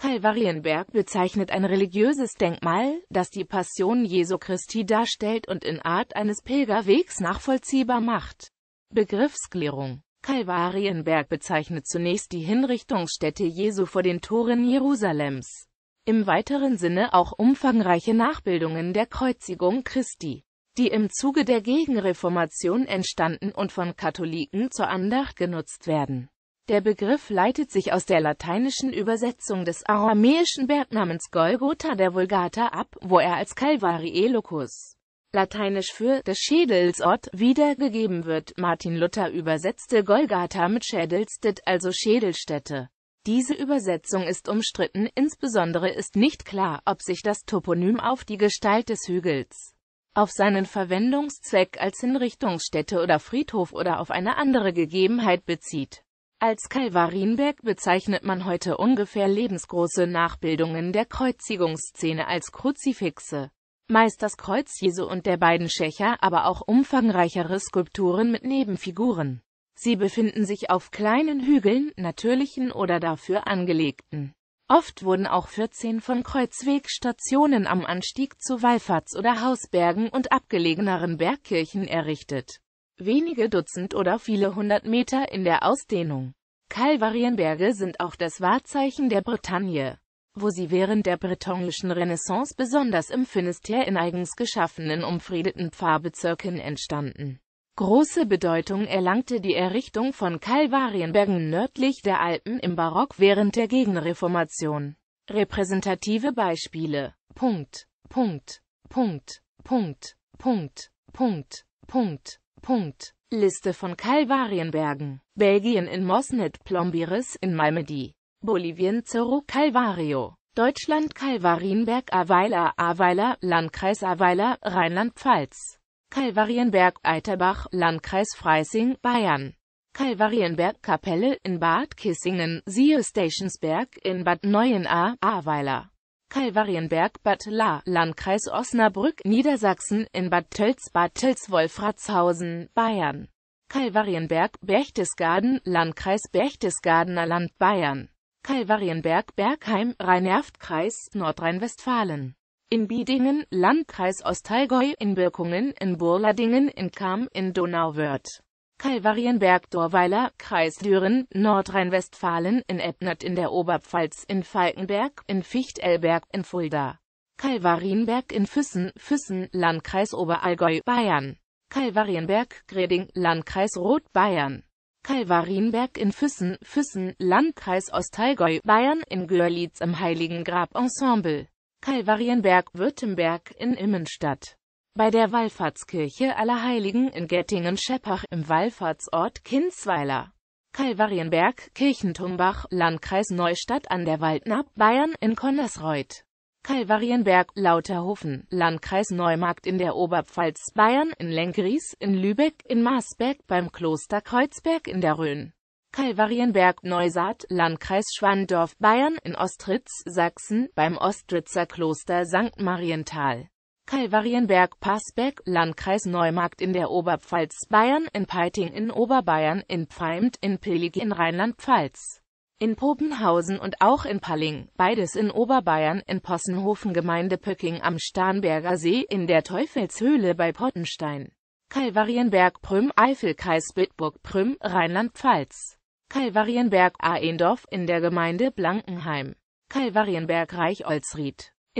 Kalvarienberg bezeichnet ein religiöses Denkmal, das die Passion Jesu Christi darstellt und in Art eines Pilgerwegs nachvollziehbar macht. Begriffsklärung Kalvarienberg bezeichnet zunächst die Hinrichtungsstätte Jesu vor den Toren Jerusalems. Im weiteren Sinne auch umfangreiche Nachbildungen der Kreuzigung Christi, die im Zuge der Gegenreformation entstanden und von Katholiken zur Andacht genutzt werden der Begriff leitet sich aus der lateinischen Übersetzung des aramäischen Bergnamens Golgotha der Vulgata ab, wo er als Calvarii locus, lateinisch für des Schädelsort, wiedergegeben wird. Martin Luther übersetzte Golgatha mit Schädelsted, also Schädelstätte. Diese Übersetzung ist umstritten, insbesondere ist nicht klar, ob sich das Toponym auf die Gestalt des Hügels, auf seinen Verwendungszweck als Hinrichtungsstätte oder Friedhof oder auf eine andere Gegebenheit bezieht. Als Kalvarienberg bezeichnet man heute ungefähr lebensgroße Nachbildungen der Kreuzigungsszene als Kruzifixe, meist das Kreuz Jesu und der beiden Schächer, aber auch umfangreichere Skulpturen mit Nebenfiguren. Sie befinden sich auf kleinen Hügeln, natürlichen oder dafür angelegten. Oft wurden auch 14 von Kreuzwegstationen am Anstieg zu Wallfahrts- oder Hausbergen und abgelegeneren Bergkirchen errichtet wenige Dutzend oder viele hundert Meter in der Ausdehnung. Kalvarienberge sind auch das Wahrzeichen der Bretagne, wo sie während der bretonischen Renaissance besonders im Finisterre in eigens geschaffenen umfriedeten Pfarrbezirken entstanden. Große Bedeutung erlangte die Errichtung von Kalvarienbergen nördlich der Alpen im Barock während der Gegenreformation. Repräsentative Beispiele Punkt, Punkt, Punkt, Punkt, Punkt, Punkt, Punkt, Punkt. Liste von Kalvarienbergen. Belgien in Mosnet Plombiris in Malmedy. Bolivien Cerro Calvario. Deutschland Kalvarienberg Aweiler Aweiler, Landkreis Aweiler, Rheinland-Pfalz. Kalvarienberg Eiterbach, Landkreis Freising, Bayern. Kalvarienberg Kapelle in Bad Kissingen, siehe Stationsberg in Bad Neuenahr, Aweiler. Kalvarienberg Bad La, Landkreis Osnabrück, Niedersachsen, in Bad Tölz Bad Tölz-Wolfratshausen, Bayern. Kalvarienberg Berchtesgaden, Landkreis Berchtesgadener Land Bayern. Kalvarienberg Bergheim, Rhein-Erft-Kreis, Nordrhein-Westfalen. In Biedingen, Landkreis Ostallgäu, in Birkungen, in Burladingen, in Kam, in Donauwörth. Kalvarienberg-Dorweiler, Kreis Düren, Nordrhein-Westfalen, in Ebnat in der Oberpfalz, in Falkenberg, in Fichtelberg, in Fulda. Kalvarienberg in Füssen, Füssen, Landkreis Oberallgäu, Bayern. Kalvarienberg, Greding, Landkreis Roth, Bayern. Kalvarienberg in Füssen, Füssen, Landkreis Ostallgäu, Bayern, in Görlitz im Heiligen Grab Ensemble. Kalvarienberg, Württemberg, in Immenstadt bei der Wallfahrtskirche Allerheiligen in Gettingen-Scheppach im Wallfahrtsort Kinzweiler. Kalvarienberg, Kirchentumbach, Landkreis Neustadt an der Waldnapp, Bayern in Connersreuth. Kalvarienberg, Lauterhofen, Landkreis Neumarkt in der Oberpfalz, Bayern, in Lenkries, in Lübeck, in Maasberg, beim Kloster Kreuzberg in der Rhön. Kalvarienberg, Neusaat, Landkreis Schwandorf, Bayern, in Ostritz, Sachsen, beim Ostritzer Kloster St. Marienthal. Kalvarienberg Passbeck, Landkreis Neumarkt in der Oberpfalz, Bayern, in Peiting in Oberbayern, in Pfeimt, in Pillig in Rheinland-Pfalz, in Popenhausen und auch in Palling, beides in Oberbayern, in Possenhofen Gemeinde Pöcking am Starnberger See, in der Teufelshöhle bei Pottenstein. Kalvarienberg Prüm Eifelkreis Bitburg Prüm, Rheinland-Pfalz. Kalvarienberg Aendorf in der Gemeinde Blankenheim. Kalvarienberg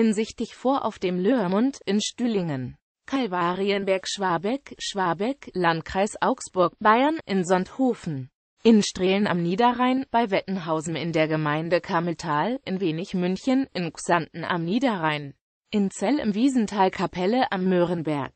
Reich-Olsried Insichtig vor auf dem Löhrmund in Stühlingen. Kalvarienberg Schwabeck, Schwabeck, Landkreis Augsburg, Bayern, in Sonthofen. In Strehlen am Niederrhein, bei Wettenhausen in der Gemeinde Kameltal, in Wenig München, in Xanten am Niederrhein. In Zell im Wiesental Kapelle am Möhrenberg.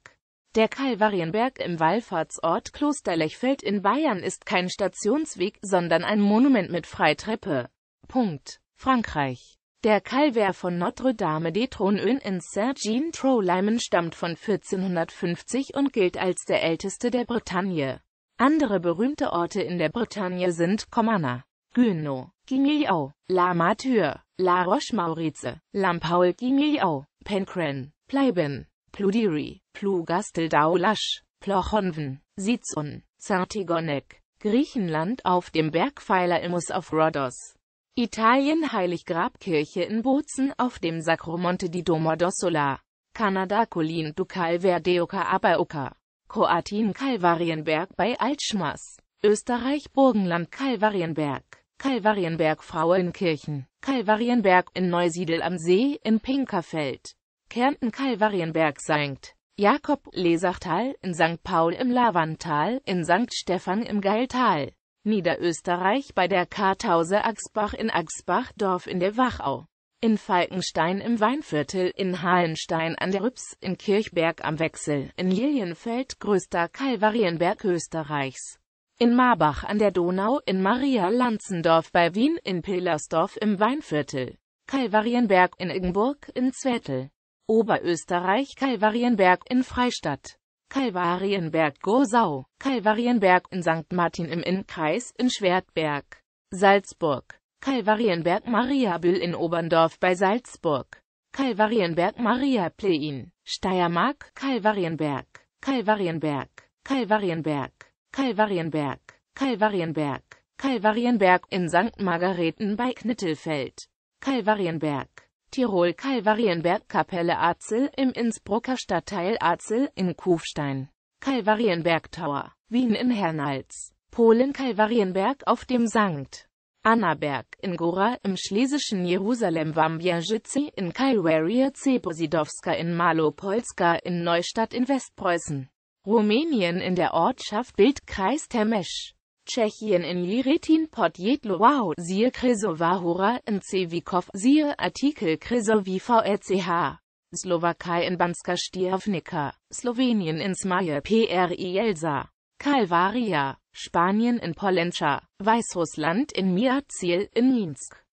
Der Kalvarienberg im Wallfahrtsort Klosterlechfeld in Bayern ist kein Stationsweg, sondern ein Monument mit Freitreppe. Punkt. Frankreich der Calvaire von Notre-Dame des Trônes in Saint-Jean-Trolleimen stammt von 1450 und gilt als der älteste der Bretagne. Andere berühmte Orte in der Bretagne sind Comana, Guenot, Gimigliau, La Mature, La Roche-Maurice, Lampaul-Gimigliau, Pencren, Pleiben, Ploudiri, Plougastel-Daulache, Plochonven, Sizun, Saint-Tigonec, Griechenland auf dem Bergpfeiler Imus auf Rhodos. Italien Heiliggrabkirche in Bozen auf dem Sacromonte di Domodossola. Kanada Colin du Calverdeo Abaoka. Kroatien Kalvarienberg bei Altschmas. Österreich Burgenland Kalvarienberg. Kalvarienberg Frauenkirchen. Kalvarienberg in Neusiedl am See in Pinkerfeld. Kärnten Kalvarienberg St. Jakob Lesachtal in St. Paul im Lavantal in St. Stephan im Geiltal. Niederösterreich bei der Kartause Axbach in Axbachdorf in der Wachau. In Falkenstein im Weinviertel, in Halenstein an der Rüps, in Kirchberg am Wechsel, in Lilienfeld größter Kalvarienberg Österreichs. In Marbach an der Donau, in Maria Lanzendorf bei Wien, in Pillersdorf im Weinviertel. Kalvarienberg in Eggenburg, in Zwettl. Oberösterreich Kalvarienberg in Freistadt, Kalvarienberg Gosau, Kalvarienberg in St. Martin im Innkreis in Schwertberg, Salzburg, Kalvarienberg Mariabüll in Oberndorf bei Salzburg, Kalvarienberg Maria Plein, Steiermark, Kalvarienberg, Kalvarienberg, Kalvarienberg, Kalvarienberg, Kalvarienberg, Kalvarienberg in St. Margareten bei Knittelfeld, Kalvarienberg, Tirol Kalvarienberg Kapelle Arzel im Innsbrucker Stadtteil Arzel in Kufstein. Kalvarienberg Tower, Wien in Hernals. Polen Kalvarienberg auf dem St. Annaberg in Gora im schlesischen Jerusalem Wambierzyce in Kalwaria Ceposidowska in Malopolska in Neustadt in Westpreußen. Rumänien in der Ortschaft Bildkreis Temesch. Tschechien in Liretin pod Jedlo. Siehe Kresova in Cevikov, siehe Artikel Kresovi VRCH. Slowakei in Banska Stiavnica, Slowenien in Smaje. PRI Jelsa, Kalvaria, Spanien in Polencha, Weißrussland in Miazil in Minsk.